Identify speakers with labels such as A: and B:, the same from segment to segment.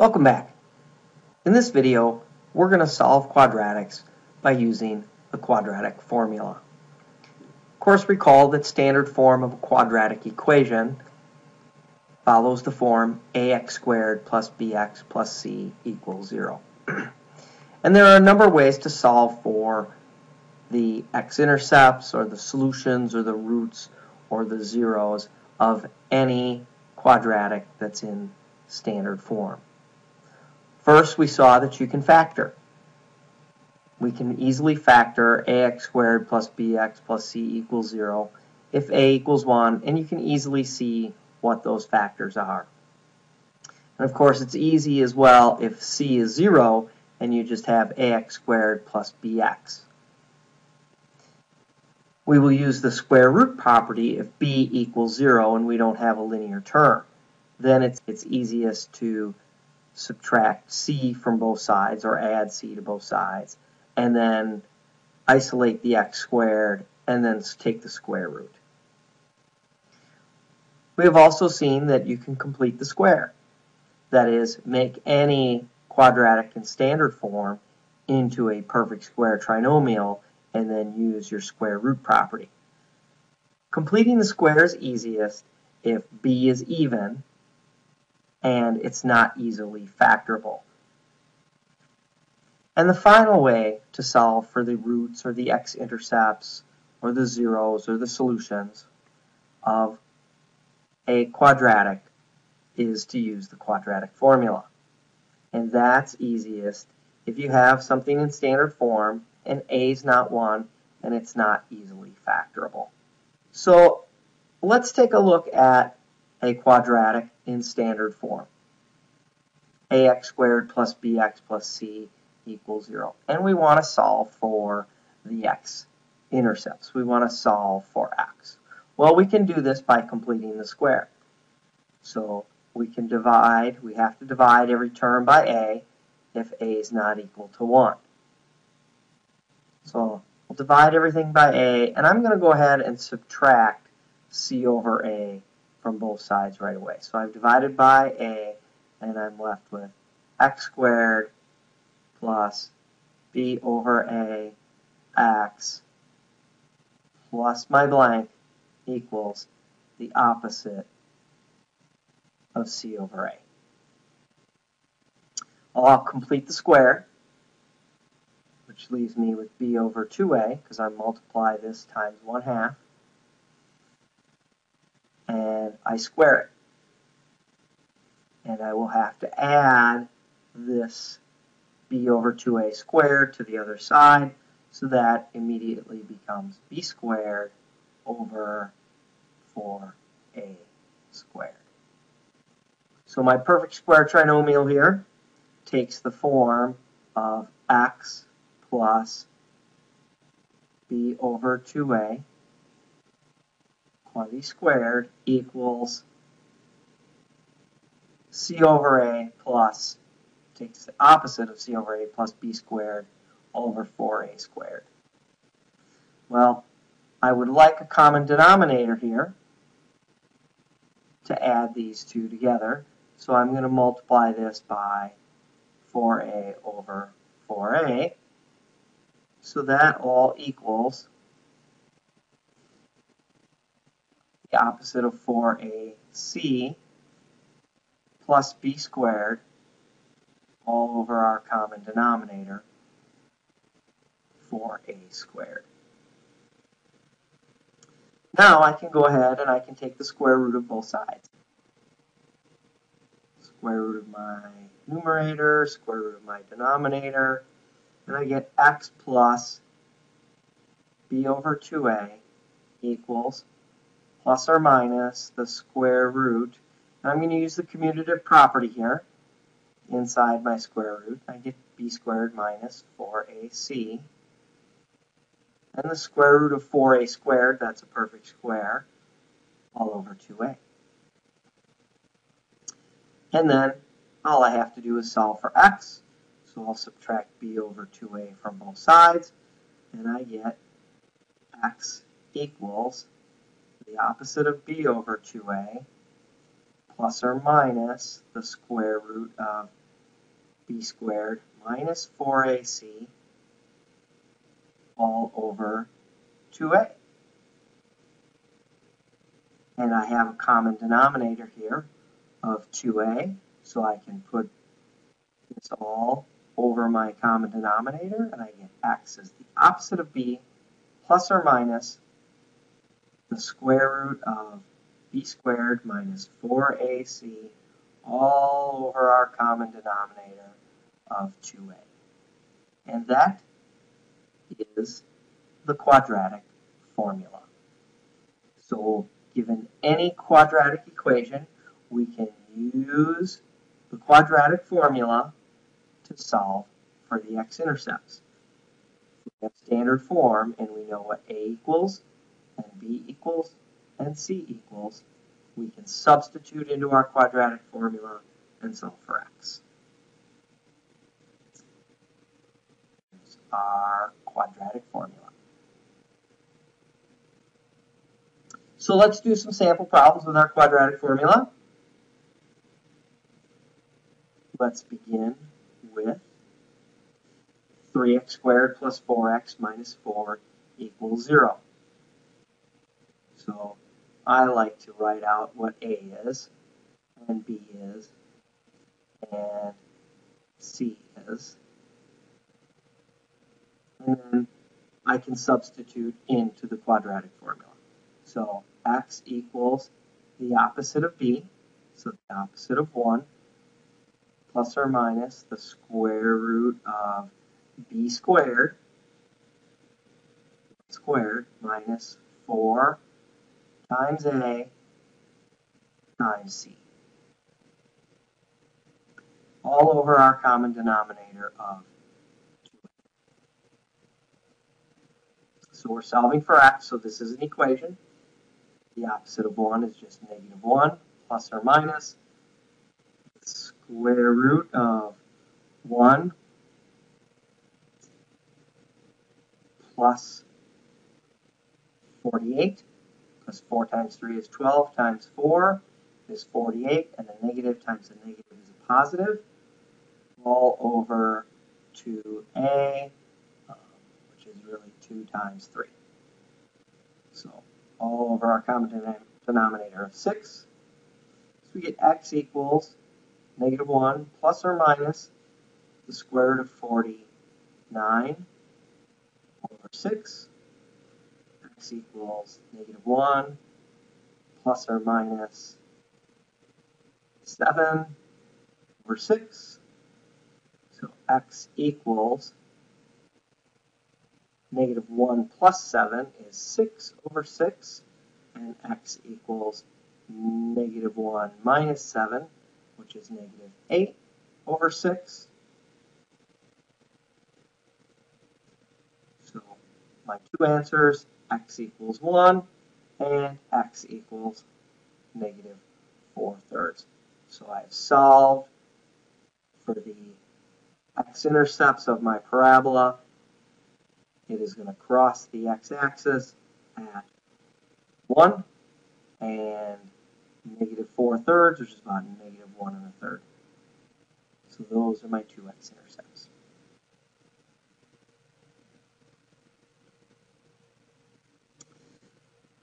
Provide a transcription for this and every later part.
A: Welcome back. In this video, we're going to solve quadratics by using the quadratic formula. Of course, recall that standard form of a quadratic equation follows the form ax squared plus bx plus c equals 0. and there are a number of ways to solve for the x-intercepts or the solutions or the roots or the zeros of any quadratic that's in standard form. First, we saw that you can factor. We can easily factor ax squared plus bx plus c equals 0 if a equals 1, and you can easily see what those factors are. And of course, it's easy as well if c is 0 and you just have ax squared plus bx. We will use the square root property if b equals 0 and we don't have a linear term. Then it's, it's easiest to subtract c from both sides or add c to both sides and then isolate the x squared and then take the square root. We have also seen that you can complete the square. That is, make any quadratic in standard form into a perfect square trinomial and then use your square root property. Completing the square is easiest if b is even and it's not easily factorable. And the final way to solve for the roots or the x-intercepts or the zeros or the solutions of a quadratic is to use the quadratic formula. And that's easiest if you have something in standard form and a is not 1 and it's not easily factorable. So let's take a look at a quadratic in standard form. ax squared plus bx plus c equals 0. And we want to solve for the x-intercepts. We want to solve for x. Well, we can do this by completing the square. So we can divide, we have to divide every term by a if a is not equal to 1. So we'll divide everything by a, and I'm going to go ahead and subtract c over a from both sides right away. So I've divided by a, and I'm left with x squared plus b over a x plus my blank equals the opposite of c over a. I'll complete the square, which leaves me with b over 2a, because I multiply this times 1 half and I square it. And I will have to add this b over 2a squared to the other side, so that immediately becomes b squared over 4a squared. So my perfect square trinomial here takes the form of x plus b over 2a quantity squared equals c over a plus, takes the opposite of c over a plus b squared over 4a squared. Well, I would like a common denominator here to add these two together. So I'm going to multiply this by 4a over 4a. So that all equals the opposite of 4ac plus b squared all over our common denominator, 4a squared. Now I can go ahead and I can take the square root of both sides. Square root of my numerator, square root of my denominator, and I get x plus b over 2a equals plus or minus the square root. And I'm going to use the commutative property here inside my square root. I get b squared minus 4ac. And the square root of 4a squared, that's a perfect square, all over 2a. And then all I have to do is solve for x. So I'll subtract b over 2a from both sides, and I get x equals the opposite of b over 2a plus or minus the square root of b squared minus 4ac all over 2a. And I have a common denominator here of 2a, so I can put this all over my common denominator, and I get x is the opposite of b plus or minus the square root of b squared minus 4ac all over our common denominator of 2a. And that is the quadratic formula. So given any quadratic equation, we can use the quadratic formula to solve for the x-intercepts. We have standard form and we know what a equals and b equals and c equals. We can substitute into our quadratic formula and solve for x. Our quadratic formula. So let's do some sample problems with our quadratic formula. Let's begin with 3x squared plus 4x minus 4 equals 0. I like to write out what a is, and b is, and c is. And then I can substitute into the quadratic formula. So x equals the opposite of b, so the opposite of 1, plus or minus the square root of b squared squared minus 4 times a times c. All over our common denominator of 2. So we're solving for x, so this is an equation. The opposite of 1 is just negative 1, plus or minus square root of 1 plus 48, because 4 times 3 is 12, times 4 is 48, and the negative times the negative is a positive, all over 2a, um, which is really 2 times 3. So all over our common denominator of 6. So we get x equals negative 1 plus or minus the square root of 49 over 6. X equals negative 1 plus or minus 7 over 6. So x equals negative 1 plus 7 is 6 over 6, and x equals negative 1 minus 7, which is negative 8 over 6. So my two answers, x equals 1 and x equals negative 4 thirds. So I've solved for the x-intercepts of my parabola it is going to cross the x-axis at 1 and negative 4 thirds, which is about negative 1 and a third. So those are my two x-intercepts.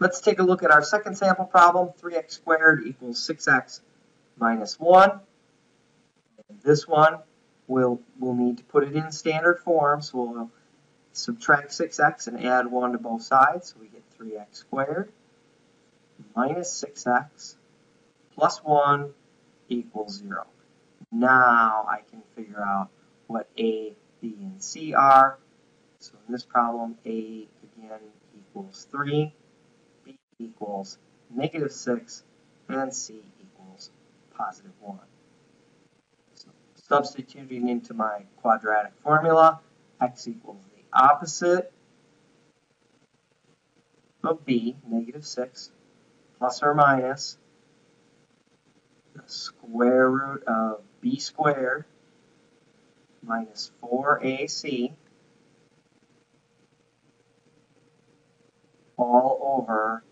A: Let's take a look at our second sample problem. 3x squared equals 6x minus 1. And this one, we'll, we'll need to put it in standard form, so we'll subtract 6x and add 1 to both sides. So we get 3x squared minus 6x plus 1 equals 0. Now I can figure out what a, b, and c are. So in this problem, a again equals 3, b equals negative 6, and c equals positive 1. So substituting into my quadratic formula, x equals the opposite of b, negative 6, plus or minus the square root of b squared minus 4ac all over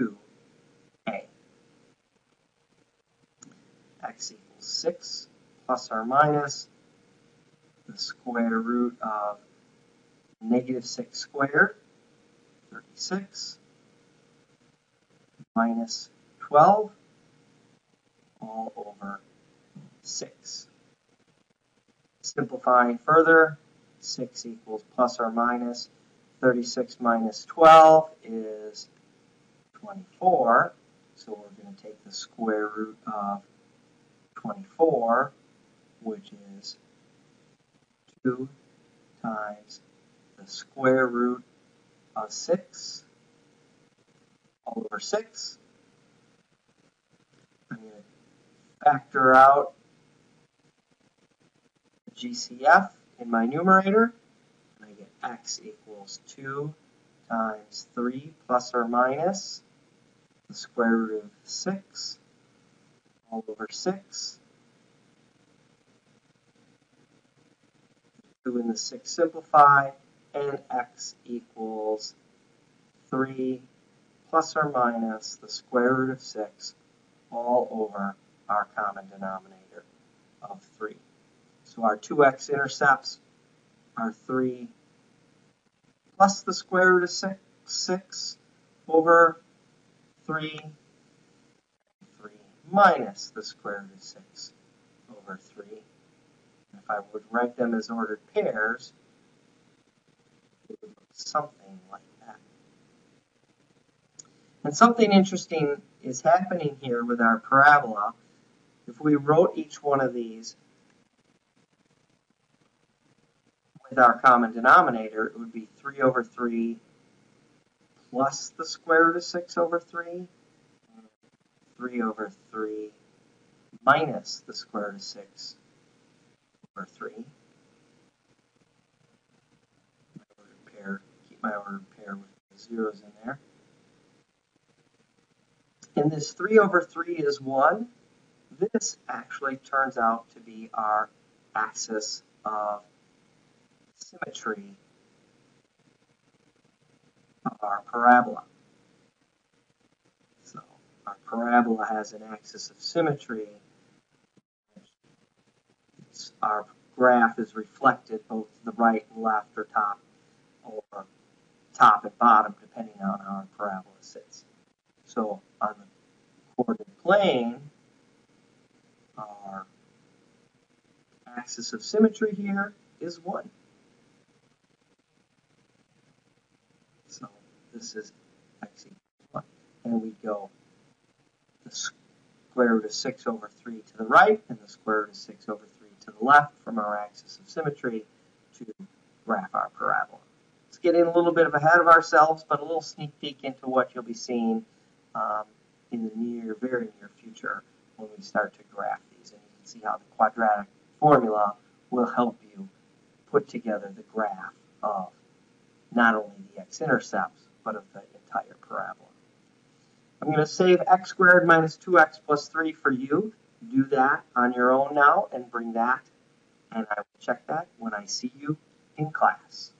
A: 2a. x equals 6 plus or minus the square root of negative 6 squared, 36, minus 12, all over 6. Simplifying further, 6 equals plus or minus 36 minus 12 is 24. So we're going to take the square root of 24, which is 2 times the square root of 6 all over 6. I'm going to factor out the GCF in my numerator, and I get x equals 2 times 3 plus or minus the square root of 6 all over 6. 2 and the 6 simplify, and x equals 3 plus or minus the square root of 6 all over our common denominator of 3. So our 2x intercepts are 3 plus the square root of 6, 6 over 3, 3 minus the square root of 6 over 3. If I would write them as ordered pairs, it would look something like that. And something interesting is happening here with our parabola. If we wrote each one of these with our common denominator, it would be 3 over 3 plus the square root of 6 over 3, 3 over 3 minus the square root of 6 over 3. My ordered pair, keep my ordered pair with the zeros in there. And this 3 over 3 is 1. This actually turns out to be our axis of symmetry of our parabola. Our parabola has an axis of symmetry. Our graph is reflected both the right and left or top or top and bottom depending on how our parabola sits. So on the coordinate plane, our axis of symmetry here is 1. So this is x equals 1. And we go the square root of 6 over 3 to the right and the square root of 6 over 3 to the left from our axis of symmetry to graph our parabola. It's getting a little bit of ahead of ourselves, but a little sneak peek into what you'll be seeing um, in the near, very near future when we start to graph these. And you can see how the quadratic formula will help you put together the graph of not only the x-intercepts, but of the entire parabola. I'm going to save x squared minus 2x plus 3 for you. Do that on your own now and bring that, and I will check that when I see you in class.